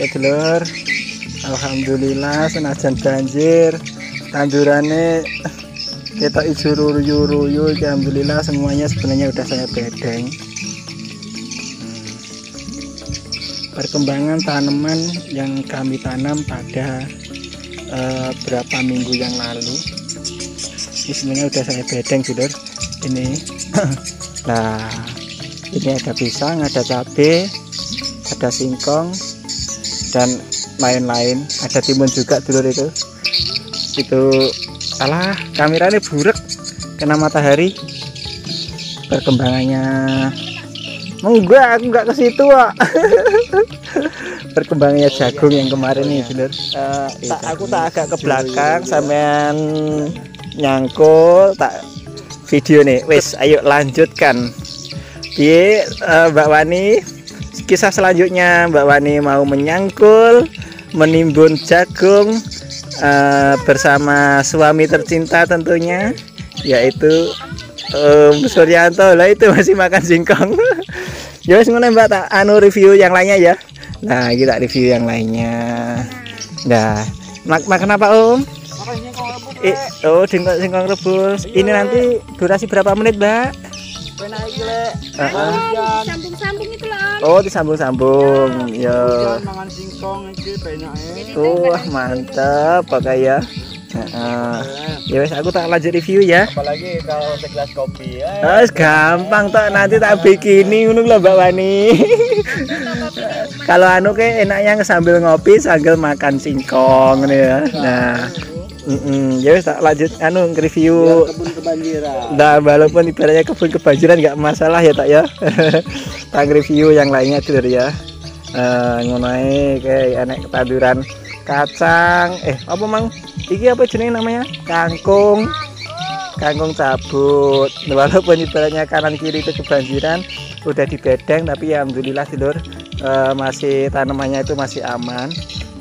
ya dulur Alhamdulillah senajan banjir. Tandurannya kita ruyu Alhamdulillah semuanya sebenarnya udah saya bedeng. Perkembangan tanaman yang kami tanam pada berapa minggu yang lalu ini sebenarnya udah saya bedeng dulur ini nah ini ada pisang ada cabai ada singkong dan lain-lain. Ada timun juga dulur itu. Itu salah. Kameranya buruk kena matahari. Perkembangannya enggak aku enggak ke situ Wak. perkembangannya jagung yang kemarin nih dulur Eh, tak, aku tak agak ke belakang sampean nyangkul tak video nih. Wes ayo lanjutkan. Piye eh, Mbak Wani kisah selanjutnya Mbak Wani mau menyangkul menimbun jagung eh, bersama suami tercinta tentunya yaitu Om Suryanto. Lah itu masih makan singkong. Ya ngono Mbak tak anu review yang lainnya ya. Nah kita review yang lainnya. Nah mak makan apa Om? Oh singkong singkong rebus. Ini nanti durasi berapa menit Mbak Heeh. Sambung-sambung itu loh. Oh disambung-sambung ya mangan singkong iki penake. Wah mantap pakai ya Heeh. Ya wes aku tak lanjut review ya Apalagi kalau segelas kopi ya. Oh, gampang tok nanti tak bikini ngono lho Mbak Wani. Kalau anu ke enaknya sambil ngopi sambil makan singkong ngono ya. Nah, mm ya wes tak lanjut anu review Kebun kebanjiran. Nah, walaupun ibaratnya kebun kebanjiran nggak masalah ya tak ya. tak review yang lainnya dulu ya. Eh ae kayak enek tanduran kacang. Eh, apa mang? Iki apa jenenge namanya? Kangkung. Kangkung cabut. Walaupun ibaratnya kanan kiri itu kebanjiran, udah dibedeng tapi ya alhamdulillah dulur eh, masih tanamannya itu masih aman.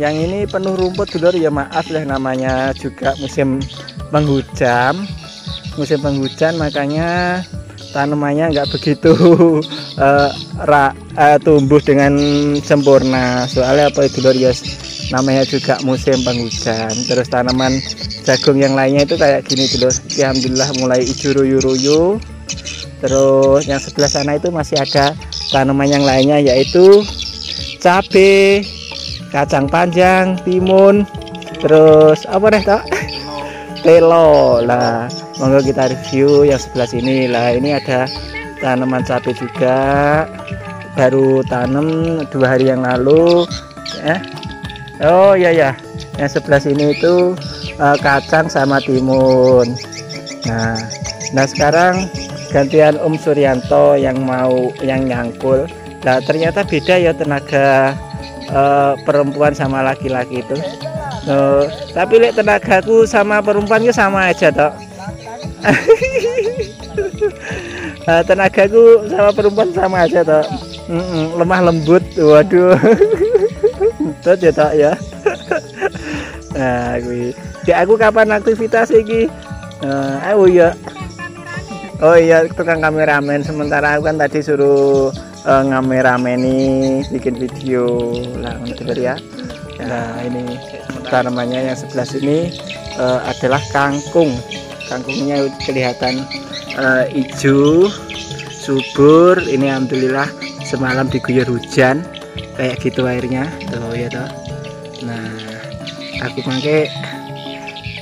Yang ini penuh rumput dulur ya maaf lah namanya juga musim penghujan. Musim penghujan makanya tanamannya nggak begitu eh, ra- eh, tumbuh dengan sempurna. Soalnya apa itu ya namanya juga musim penghujan. Terus tanaman jagung yang lainnya itu kayak gini dulu alhamdulillah mulai hijau ruyu-ruyu terus yang sebelah sana itu masih ada tanaman yang lainnya yaitu cabai kacang panjang timun terus apa deh tak telo. Lah monggo kita review yang sebelah sini. Lah ini ada tanaman cabai juga. Baru tanam dua hari yang lalu. Eh? Oh iya ya yang sebelah sini itu eh, kacang sama timun. Nah nah sekarang gantian Om Suryanto yang mau yang nyangkul. Nah ternyata beda ya tenaga eh, perempuan sama laki-laki itu Oh, tapi lek tenagaku sama perempuanku sama aja tok. Eh, tenagaku sama perempuan sama aja tok. Mm-mm, lemah lembut. Waduh. Tuh ya tok ya. Nah. Dek aku kapan aktivitas iki? Eh, ayo ya. Oh iya, tukang kameramen. Sementara aku kan tadi suruh eh, ngamerameni bikin video. Lah, ngono ya. Nah, ini tanamannya yang sebelah sini eh, adalah kangkung. Kangkungnya kelihatan eh, hijau, subur. Ini alhamdulillah semalam diguyur hujan kayak gitu airnya. Tuh ya toh. Nah, aku pakai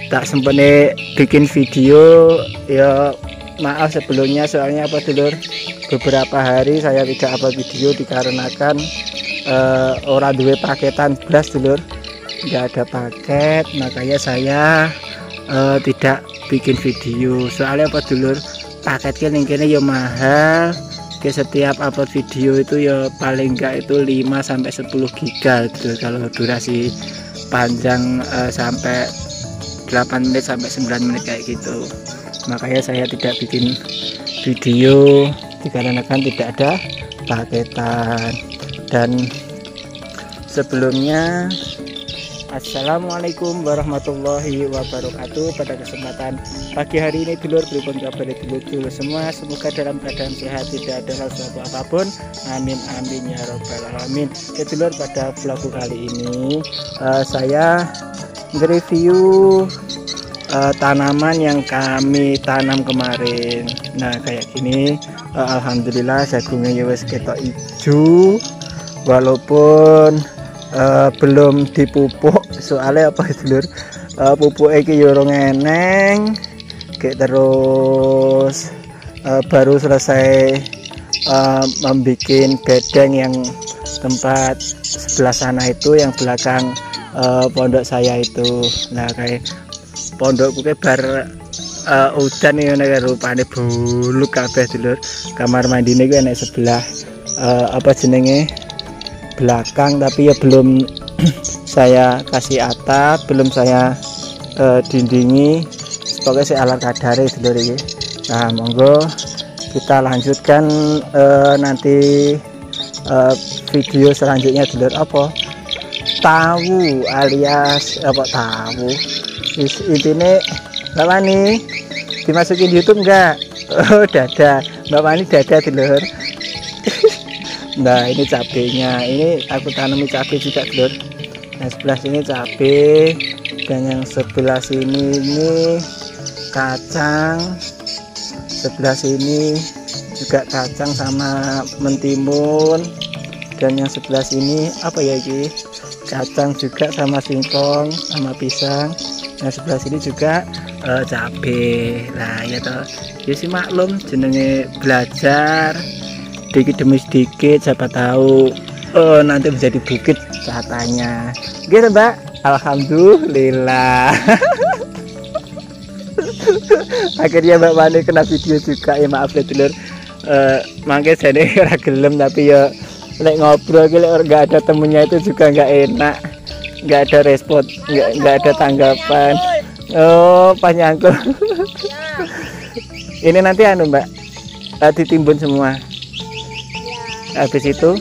tak sempene bikin video ya maaf sebelumnya soalnya apa dulur beberapa hari saya tidak upload video dikarenakan eh, orang duwe paketan beras dulur. Nggak ada paket makanya saya eh, tidak bikin video. Soalnya apa dulur? Paketnya kene ya mahal. Ke setiap upload video itu ya paling enggak itu 5 sampai 10 giga gitu kalau durasi panjang eh, sampai 8 menit sampai 9 menit kayak gitu. Makanya saya tidak bikin video dikarenakan tidak ada paketan. Dan sebelumnya Assalamualaikum warahmatullahi wabarakatuh. Pada kesempatan pagi hari ini dulur Pripun kabar dulur semua. Semoga dalam keadaan sehat tidak ada hal suatu apa pun. Amin amin ya robbal alamin. Oke dulur pada vlog kali ini uh, Saya nge-review uh, tanaman yang kami tanam kemarin. Nah kayak gini. Uh, Alhamdulillah jagungnya ya ketok hijau walaupun uh, belum dipupuk. Soalnya apa itu lur? Uh, pupuk iki yorong eneng kayak terus uh, baru selesai uh, membuat bedeng yang tempat sebelah sana itu yang belakang uh, pondok saya itu. Nah kayak pondokku ke bar uh, udan ini nek rupane buluk kabeh dulur. Kamar mandi ini enek sebelah uh, apa jenenge? Belakang tapi ya belum saya kasih atap belum saya uh, dindingi. Pokoknya saya alat kadare dulur ini nah monggo kita lanjutkan uh, nanti uh, video selanjutnya dulur apa? Tahu alias apa tahu intinya Mbak Wani dimasukin YouTube enggak oh dada. Mbak Wani dada dulur nah ini cabenya. Ini aku tanami cabai juga dulur nah sebelah sini cabai dan yang sebelah sini ini kacang. Sebelah sini juga kacang sama mentimun. Dan yang sebelah sini apa ya ini? Kacang juga sama singkong sama pisang nah sebelah sini juga uh, cabe. Nah ya toh. Ya sih maklum jenenge belajar. Sedikit demi sedikit siapa tahu oh nanti menjadi bukit katanya. Gitu mbak. Alhamdulillah. Akhirnya mbak Mani kena video juga. Ya maaf ya dulur uh, mangke jadi ora tapi ya lek ngobrol gitu nggak ada temennya itu juga nggak enak nggak ada respon nggak nggak ada tanggapan. Oh panjangku ini nanti anu mbak uh, ditimbun semua. Habis itu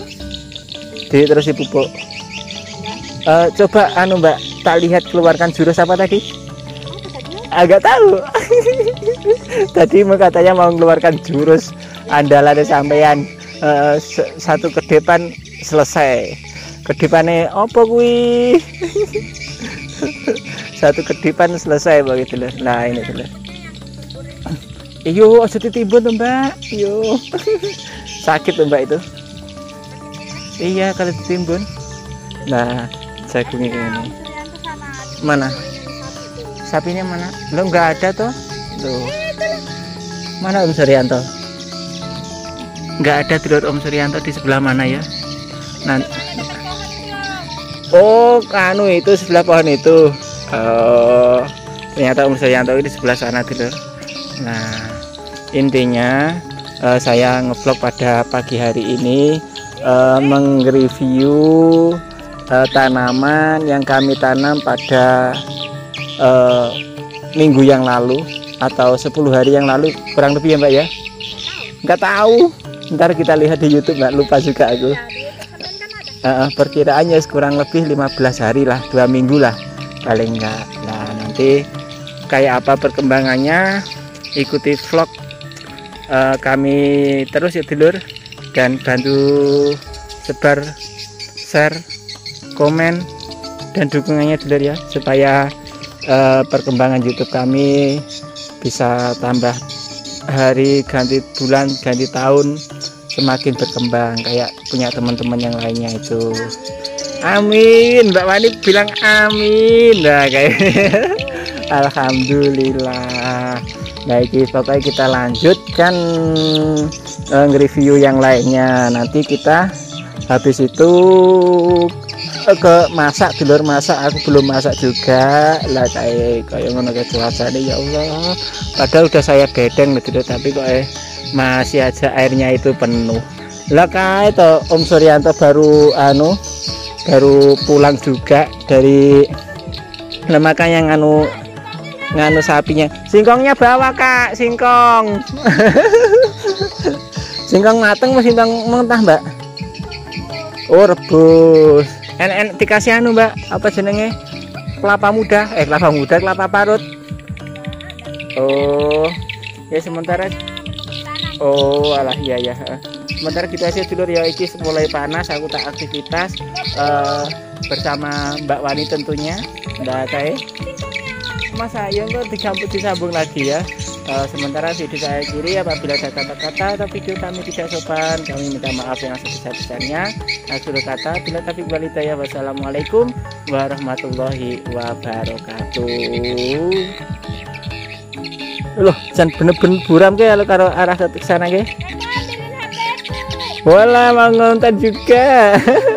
di terus dipupuk. Uh, coba anu mbak tak lihat keluarkan jurus apa tadi? Agak tahu. Tadi mau katanya mau mengeluarkan jurus andalan sampean. Uh, satu ke depan selesai kedipane apa kuwi? Satu kedipan selesai begitu loh nah ini dulu iyo aja ditimbun tuh mbak. Iyo. Sakit tuh mbak itu. Iya kalau ditimbun. Nah jagungnya ini mana? Sapinya mana? Lo nggak ada tuh tuh mana Om Suryanto? Nggak ada telur Om Suryanto di sebelah mana ya? Nanti oh kanu itu sebelah pohon itu. Oh ternyata Om Suryanto di sebelah sana telur nah intinya uh, saya ngevlog pada pagi hari ini uh, mengreview uh, tanaman yang kami tanam pada uh, minggu yang lalu atau 10 hari yang lalu. Kurang lebih ya mbak ya? Nggak tahu. Ntar kita lihat di YouTube mbak. Lupa juga aku uh, perkiraannya kurang lebih 15 hari lah dua minggu lah. Paling enggak. Nah nanti kayak apa perkembangannya ikuti vlog uh, kami terus ya dulur. Dan bantu sebar share komen dan dukungannya dulur ya. Supaya uh, perkembangan YouTube kami bisa tambah hari ganti bulan ganti tahun semakin berkembang kayak punya teman-teman yang lainnya itu. Amin. Mbak Wani bilang amin. Nah kayak Alhamdulillah. Baik pokoknya kita lanjutkan uh, nge-review yang lainnya. Nanti kita habis itu ke masak dulur masak. Aku belum masak juga. Lah kayak kayak ngono ke cuaca ya Allah. Padahal udah saya bedeng gitu tapi kok eh masih aja airnya itu penuh. Lah to Om Suryanto baru anu baru pulang juga dari nah yang anu nganu sapinya. Singkongnya bawa kak singkong. Singkong mateng masih singkong mentah mbak? Oh rebus. En en dikasih anu mbak apa jenenge? Kelapa muda. Eh kelapa muda kelapa parut. Oh ya sementara oh alah iya ya eh. sementara gitu aja dulur. Ya iki mulai panas aku tak aktivitas eh, bersama Mbak Wani tentunya. Mbak Kae Mas Ayo kok disambung disambung lagi ya. Eh, sementara video saya kiri apabila ada kata-kata atau video kami tidak sopan kami minta maaf yang sebesar-besarnya. Akhir kata bila tapi walidaya wassalamualaikum warahmatullahi wabarakatuh loh jangan bener-bener buram ke kalau karo arah ke sana ke. Wala mau ngonten juga